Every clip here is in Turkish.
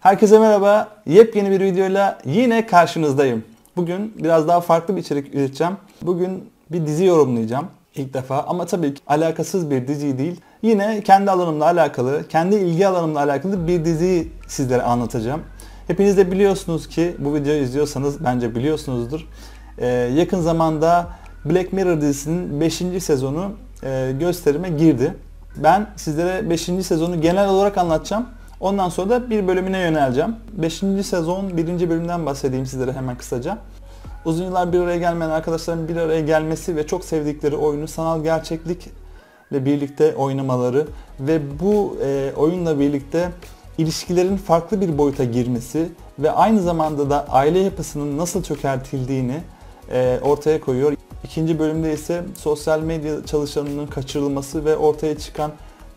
Herkese merhaba. Yepyeni bir videoyla yine karşınızdayım. Bugün biraz daha farklı bir içerik üreteceğim. Bugün bir dizi yorumlayacağım ilk defa ama tabii ki alakasız bir dizi değil. Yine kendi alanımla alakalı, kendi ilgi alanımla alakalı bir diziyi sizlere anlatacağım. Hepiniz de biliyorsunuz ki bu videoyu izliyorsanız bence biliyorsunuzdur. Ee, yakın zamanda Black Mirror dizisinin 5. sezonu e, gösterime girdi. Ben sizlere 5. sezonu genel olarak anlatacağım. Ondan sonra da bir bölümüne yöneleceğim. 5. sezon 1. bölümden bahsedeyim sizlere hemen kısaca. Uzun yıllar bir araya gelmeyen arkadaşların bir araya gelmesi ve çok sevdikleri oyunu sanal gerçeklikle birlikte oynamaları ve bu e, oyunla birlikte ilişkilerin farklı bir boyuta girmesi ve aynı zamanda da aile yapısının nasıl çökertildiğini e, ortaya koyuyor. İkinci bölümde ise sosyal medya çalışanının kaçırılması ve ortaya çıkan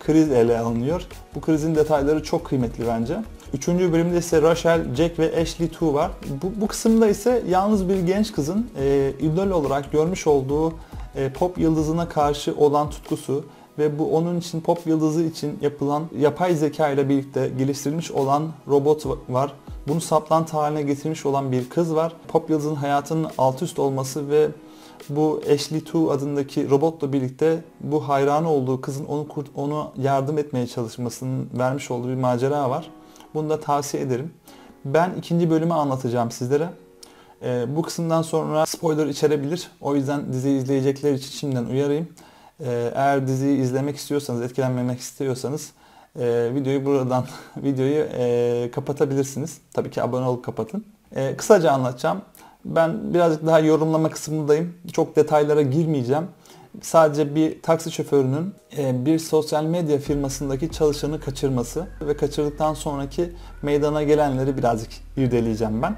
kriz ele alınıyor. Bu krizin detayları çok kıymetli bence. Üçüncü bölümde ise Rachel, Jack ve Ashley Two var. Bu, bu kısımda ise yalnız bir genç kızın e, idol olarak görmüş olduğu e, pop yıldızına karşı olan tutkusu ve bu onun için pop yıldızı için yapılan yapay zeka ile birlikte geliştirilmiş olan robot var. Bunu saplantı haline getirmiş olan bir kız var. Pop yıldızın hayatının alt üst olması ve bu Ashley Two adındaki robotla birlikte bu hayranı olduğu kızın onu onu yardım etmeye çalışmasının vermiş olduğu bir macera var. Bunu da tavsiye ederim. Ben ikinci bölümü anlatacağım sizlere. Ee, bu kısımdan sonra spoiler içerebilir. O yüzden diziyi izleyecekler için şimdiden uyarayım. Ee, eğer diziyi izlemek istiyorsanız, etkilenmemek istiyorsanız e, videoyu buradan videoyu e, kapatabilirsiniz. Tabii ki abone olup kapatın. E, kısaca anlatacağım. Ben birazcık daha yorumlama kısmındayım. Çok detaylara girmeyeceğim. Sadece bir taksi şoförünün e, bir sosyal medya firmasındaki çalışanı kaçırması ve kaçırdıktan sonraki meydana gelenleri birazcık irdeleyeceğim ben.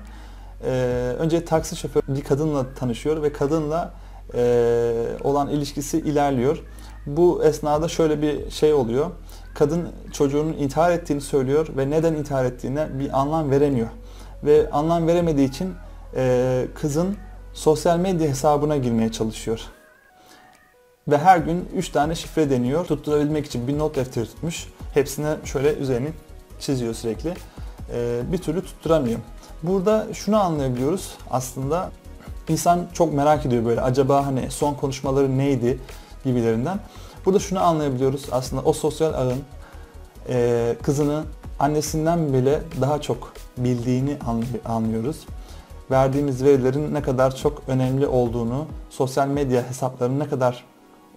E, önce taksi şoförü bir kadınla tanışıyor ve kadınla e, olan ilişkisi ilerliyor. Bu esnada şöyle bir şey oluyor. Kadın çocuğunun intihar ettiğini söylüyor ve neden intihar ettiğine bir anlam veremiyor. Ve anlam veremediği için kızın sosyal medya hesabına girmeye çalışıyor. Ve her gün 3 tane şifre deniyor. Tutturabilmek için bir not defteri tutmuş. Hepsine şöyle üzerini çiziyor sürekli. Bir türlü tutturamıyor. Burada şunu anlayabiliyoruz aslında insan çok merak ediyor böyle acaba hani son konuşmaları neydi gibilerinden. Burada şunu anlayabiliyoruz aslında o sosyal ağın kızını annesinden bile daha çok bildiğini anlıyoruz verdiğimiz verilerin ne kadar çok önemli olduğunu, sosyal medya hesaplarının ne kadar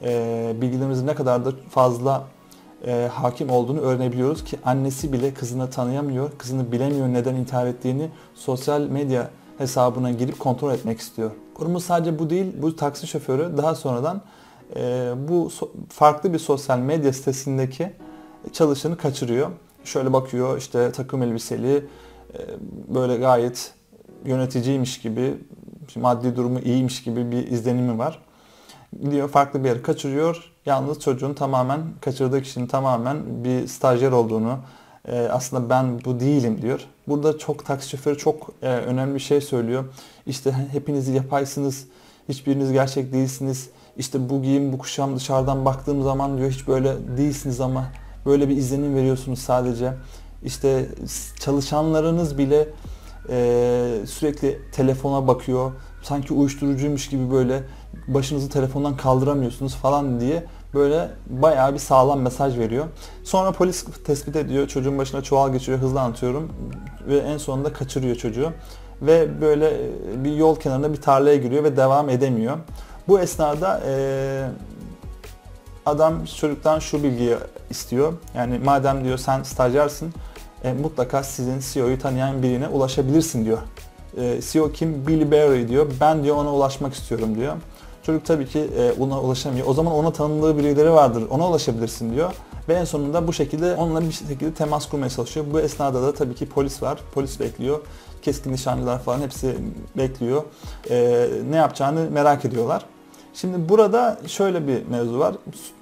e, bilgilerimizin ne kadar da fazla e, hakim olduğunu öğrenebiliyoruz ki annesi bile kızını tanıyamıyor, kızını bilemiyor neden intihar ettiğini sosyal medya hesabına girip kontrol etmek istiyor. Konumuz sadece bu değil, bu taksi şoförü daha sonradan e, bu so farklı bir sosyal medya sitesindeki çalışanı kaçırıyor. Şöyle bakıyor işte takım elbiseli, e, böyle gayet yöneticiymiş gibi, maddi durumu iyiymiş gibi bir izlenimi var. Gidiyor farklı bir yere kaçırıyor. Yalnız çocuğun tamamen, kaçırdığı kişinin tamamen bir stajyer olduğunu, e, aslında ben bu değilim diyor. Burada çok taksi şoförü çok e, önemli bir şey söylüyor. İşte hepiniz yapaysınız, hiçbiriniz gerçek değilsiniz. İşte bu giyim, bu kuşam dışarıdan baktığım zaman diyor hiç böyle değilsiniz ama böyle bir izlenim veriyorsunuz sadece. İşte çalışanlarınız bile e, sürekli telefona bakıyor. Sanki uyuşturucuymuş gibi böyle başınızı telefondan kaldıramıyorsunuz falan diye böyle bayağı bir sağlam mesaj veriyor. Sonra polis tespit ediyor. Çocuğun başına çuval geçiriyor. Hızlı anlatıyorum. Ve en sonunda kaçırıyor çocuğu. Ve böyle bir yol kenarında bir tarlaya giriyor ve devam edemiyor. Bu esnada e, adam çocuktan şu bilgiyi istiyor. Yani madem diyor sen stajyersin e, mutlaka sizin CEO'yu tanıyan birine ulaşabilirsin diyor. E, CEO kim? Billy Barry diyor. Ben diyor ona ulaşmak istiyorum diyor. Çocuk tabii ki e, ona ulaşamıyor. O zaman ona tanıdığı birileri vardır. Ona ulaşabilirsin diyor. Ve en sonunda bu şekilde onunla bir şekilde temas kurmaya çalışıyor. Bu esnada da tabii ki polis var. Polis bekliyor. Keskin nişancılar falan hepsi bekliyor. E, ne yapacağını merak ediyorlar. Şimdi burada şöyle bir mevzu var.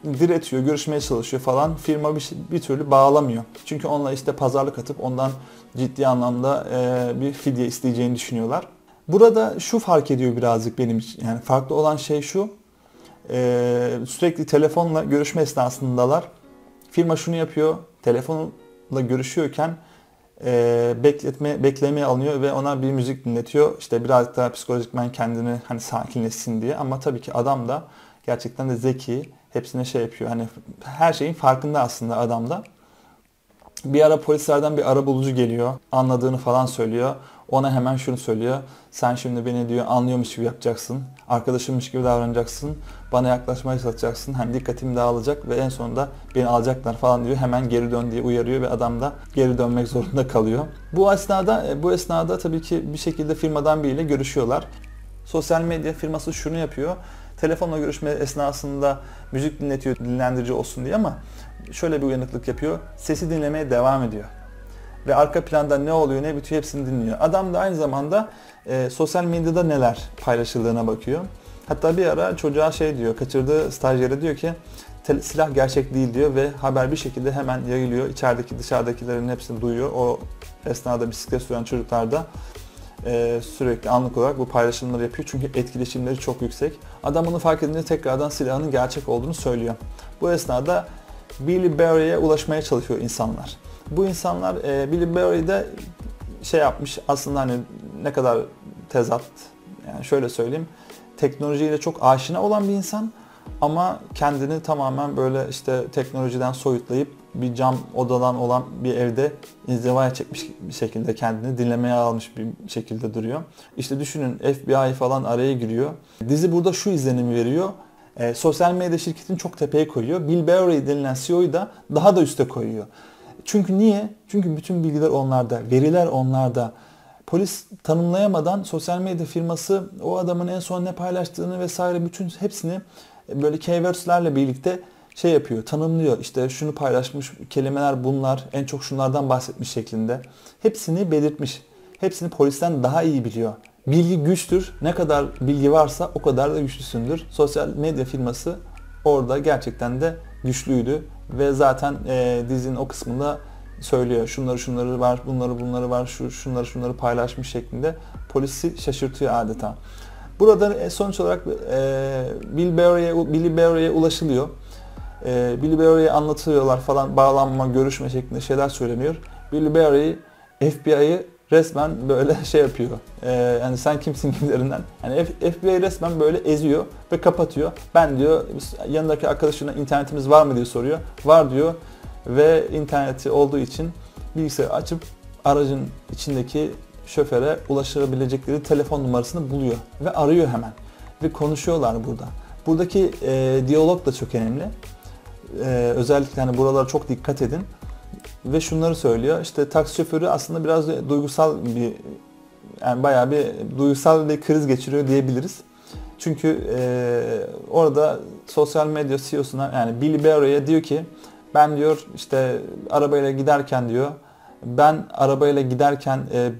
Diretiyor, görüşmeye çalışıyor falan. Firma bir, bir türlü bağlamıyor. Çünkü onunla işte pazarlık atıp ondan ciddi anlamda e, bir fidye isteyeceğini düşünüyorlar. Burada şu fark ediyor birazcık benim için. Yani farklı olan şey şu. E, sürekli telefonla görüşme esnasındalar. Firma şunu yapıyor. Telefonla görüşüyorken e, bekletme beklemeye alınıyor ve ona bir müzik dinletiyor. İşte biraz daha psikolojikmen kendini hani sakinleşsin diye. Ama tabii ki adam da gerçekten de zeki. Hepsine şey yapıyor. Hani her şeyin farkında aslında adam da. Bir ara polislerden bir ara bulucu geliyor. Anladığını falan söylüyor. Ona hemen şunu söylüyor. Sen şimdi beni diyor anlıyormuş gibi yapacaksın. Arkadaşımmış gibi davranacaksın. Bana yaklaşmaya çalışacaksın. Hani dikkatim dağılacak ve en sonunda beni alacaklar falan diyor. Hemen geri dön diye uyarıyor ve adam da geri dönmek zorunda kalıyor. Bu esnada bu esnada tabii ki bir şekilde firmadan biriyle görüşüyorlar. Sosyal medya firması şunu yapıyor. Telefonla görüşme esnasında müzik dinletiyor dinlendirici olsun diye ama şöyle bir uyanıklık yapıyor. Sesi dinlemeye devam ediyor ve arka planda ne oluyor ne bitiyor hepsini dinliyor. Adam da aynı zamanda e, sosyal medyada neler paylaşıldığına bakıyor. Hatta bir ara çocuğa şey diyor, kaçırdığı stajyere diyor ki silah gerçek değil diyor ve haber bir şekilde hemen yayılıyor. İçerideki dışarıdakilerin hepsini duyuyor. O esnada bisiklet süren çocuklar da e, sürekli anlık olarak bu paylaşımları yapıyor. Çünkü etkileşimleri çok yüksek. Adam bunu fark edince tekrardan silahının gerçek olduğunu söylüyor. Bu esnada Billy Barry'e ulaşmaya çalışıyor insanlar. Bu insanlar e, Billy Barry'de şey yapmış aslında hani ne kadar tezat yani şöyle söyleyeyim teknolojiyle çok aşina olan bir insan ama kendini tamamen böyle işte teknolojiden soyutlayıp bir cam odadan olan bir evde inzivaya çekmiş bir şekilde kendini dinlemeye almış bir şekilde duruyor. İşte düşünün FBI falan araya giriyor. Dizi burada şu izlenimi veriyor. E, sosyal medya şirketini çok tepeye koyuyor. Bill Barry denilen CEO'yu da daha da üste koyuyor. Çünkü niye? Çünkü bütün bilgiler onlarda, veriler onlarda. Polis tanımlayamadan sosyal medya firması o adamın en son ne paylaştığını vesaire bütün hepsini böyle keywords'lerle birlikte şey yapıyor, tanımlıyor. İşte şunu paylaşmış, kelimeler bunlar, en çok şunlardan bahsetmiş şeklinde. Hepsini belirtmiş. Hepsini polisten daha iyi biliyor. Bilgi güçtür. Ne kadar bilgi varsa o kadar da güçlüsündür. Sosyal medya firması orada gerçekten de güçlüydü ve zaten e, dizinin o kısmında söylüyor. Şunları şunları var, bunları bunları var, şu şunları şunları paylaşmış şeklinde polisi şaşırtıyor adeta. Burada e, sonuç olarak e, Bill Barry'e Billy Barry'e ulaşılıyor. E, Billy Barry'e anlatıyorlar falan bağlanma, görüşme şeklinde şeyler söyleniyor. Billy Barry FBI'yi resmen böyle şey yapıyor. Ee, yani sen kimsin gibilerinden. Yani FBI resmen böyle eziyor ve kapatıyor. Ben diyor yanındaki arkadaşına internetimiz var mı diye soruyor. Var diyor ve interneti olduğu için bilgisayarı açıp aracın içindeki şoföre ulaşabilecekleri telefon numarasını buluyor ve arıyor hemen ve konuşuyorlar burada. Buradaki e, diyalog da çok önemli. E, özellikle hani buralara çok dikkat edin ve şunları söylüyor. İşte taksi şoförü aslında biraz duygusal bir yani bayağı bir duygusal bir kriz geçiriyor diyebiliriz. Çünkü e, orada sosyal medya CEO'suna yani Billy Barry'e diyor ki ben diyor işte arabayla giderken diyor ben arabayla giderken e,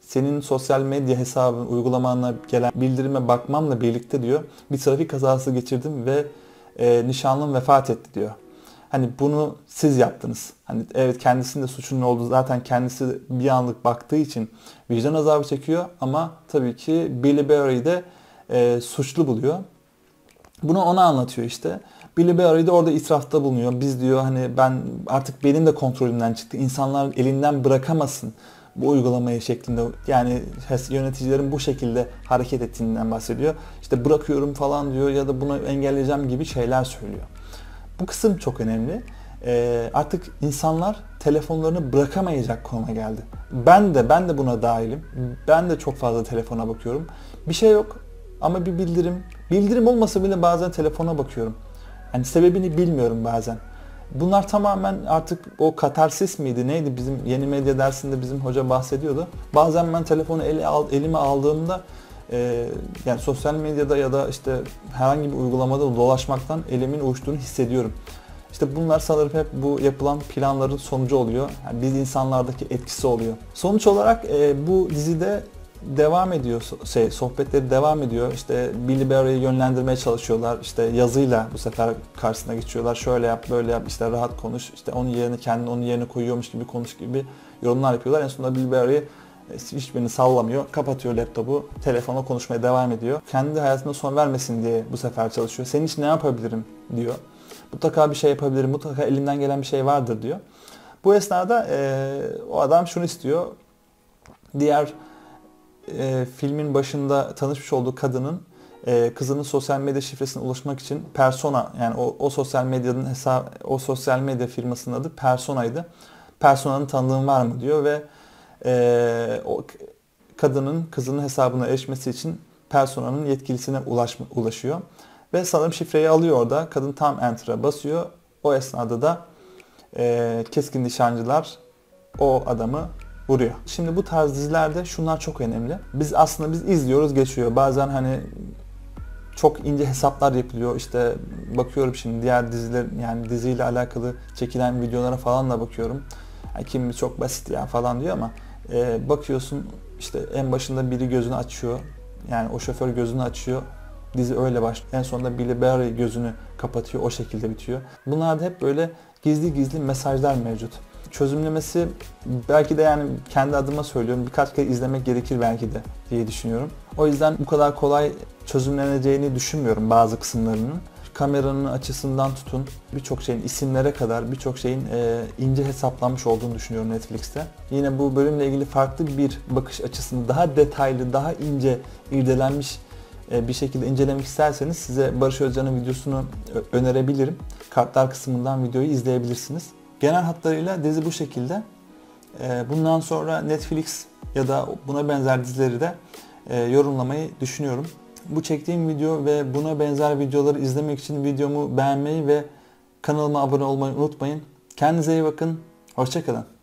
senin sosyal medya hesabın uygulamanla gelen bildirime bakmamla birlikte diyor bir trafik kazası geçirdim ve e, nişanlım vefat etti diyor. Hani bunu siz yaptınız. Hani evet kendisinin de suçunun olduğu zaten kendisi bir anlık baktığı için vicdan azabı çekiyor ama tabii ki Billy Barry'i de e, suçlu buluyor. Bunu ona anlatıyor işte. Billy Barry de orada itirafta bulunuyor. Biz diyor hani ben artık benim de kontrolümden çıktı. İnsanlar elinden bırakamasın bu uygulamayı şeklinde yani yöneticilerin bu şekilde hareket ettiğinden bahsediyor. İşte bırakıyorum falan diyor ya da bunu engelleyeceğim gibi şeyler söylüyor. Bu kısım çok önemli. E, artık insanlar telefonlarını bırakamayacak konuma geldi. Ben de ben de buna dahilim. Ben de çok fazla telefona bakıyorum. Bir şey yok ama bir bildirim. Bildirim olmasa bile bazen telefona bakıyorum. Yani sebebini bilmiyorum bazen. Bunlar tamamen artık o katarsis miydi neydi bizim yeni medya dersinde bizim hoca bahsediyordu. Bazen ben telefonu ele al, elime aldığımda e, yani sosyal medyada ya da işte herhangi bir uygulamada dolaşmaktan elimin uyuştuğunu hissediyorum. İşte bunlar sanırım hep bu yapılan planların sonucu oluyor. Yani biz insanlardaki etkisi oluyor. Sonuç olarak e, bu dizide devam ediyor şey sohbetleri devam ediyor. İşte Billy Barry'i yönlendirmeye çalışıyorlar. İşte yazıyla bu sefer karşısına geçiyorlar. Şöyle yap, böyle yap, işte rahat konuş. İşte onun yerine kendini onun yerine koyuyormuş gibi konuş gibi yorumlar yapıyorlar. En sonunda Billy Barry hiçbirini sallamıyor. Kapatıyor laptopu. Telefona konuşmaya devam ediyor. Kendi hayatına son vermesin diye bu sefer çalışıyor. Senin için ne yapabilirim diyor. Mutlaka bir şey yapabilirim. Mutlaka elimden gelen bir şey vardır diyor. Bu esnada e, o adam şunu istiyor. Diğer e, filmin başında tanışmış olduğu kadının e, kızının sosyal medya şifresine ulaşmak için Persona yani o, o sosyal medyanın hesap o sosyal medya firmasının adı Persona'ydı. Persona'nın tanıdığın var mı diyor ve e, o kadının kızının hesabına erişmesi için Persona'nın yetkilisine ulaşma, ulaşıyor. Ve sanırım şifreyi alıyor orada. Kadın tam enter'a basıyor. O esnada da e, keskin nişancılar o adamı vuruyor. Şimdi bu tarz dizilerde şunlar çok önemli. Biz aslında biz izliyoruz geçiyor. Bazen hani çok ince hesaplar yapılıyor. İşte bakıyorum şimdi diğer diziler yani diziyle alakalı çekilen videolara falan da bakıyorum. Yani kimimiz çok basit ya falan diyor ama e, bakıyorsun işte en başında biri gözünü açıyor. Yani o şoför gözünü açıyor. Dizi öyle başlıyor. En sonunda Billy Barry gözünü kapatıyor. O şekilde bitiyor. Bunlarda hep böyle gizli gizli mesajlar mevcut. Çözümlemesi belki de yani kendi adıma söylüyorum birkaç kere izlemek gerekir belki de diye düşünüyorum. O yüzden bu kadar kolay çözümleneceğini düşünmüyorum bazı kısımlarının. Kameranın açısından tutun birçok şeyin isimlere kadar birçok şeyin e, ince hesaplanmış olduğunu düşünüyorum Netflix'te. Yine bu bölümle ilgili farklı bir bakış açısını daha detaylı, daha ince irdelenmiş e, bir şekilde incelemek isterseniz size Barış Özcan'ın videosunu önerebilirim. Kartlar kısmından videoyu izleyebilirsiniz. Genel hatlarıyla dizi bu şekilde. E, bundan sonra Netflix ya da buna benzer dizileri de e, yorumlamayı düşünüyorum. Bu çektiğim video ve buna benzer videoları izlemek için videomu beğenmeyi ve kanalıma abone olmayı unutmayın. Kendinize iyi bakın. Hoşçakalın.